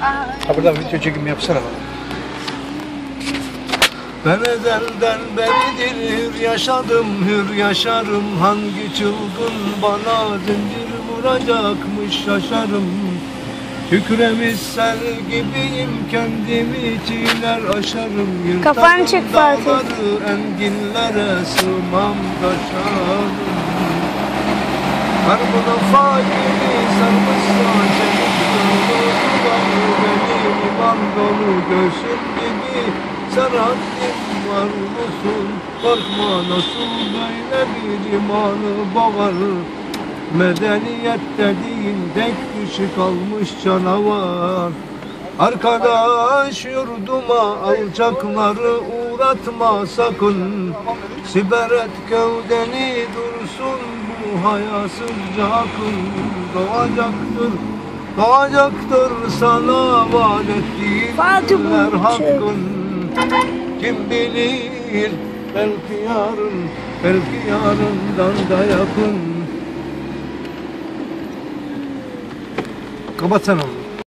Ha buradan video çekim yapsana bana. Ben ezelden beridir yaşadım hür yaşarım Hangi çılgın bana zincir vuracakmış şaşarım Kükremiş sel gibiyim kendimi çiğner aşarım Yırtarım Kafanı çek Fatih. dağları, enginlere sığmam taşarım Karbona fakiri sarmışsa dolu göğsüm gibi serhatim var musun? Korkma nasıl böyle bir imanı boğar Medeniyet dediğin tek kişi kalmış canavar Arkadaş yurduma alçakları uğratma sakın Siberet gövdeni dursun bu hayasızca akıl Doğacaktır, doğacaktır sana vaat ettiğim Fatih bu günler şey. hakkın Kim bilir belki yarın, belki yarından da yakın Kapat sen onu.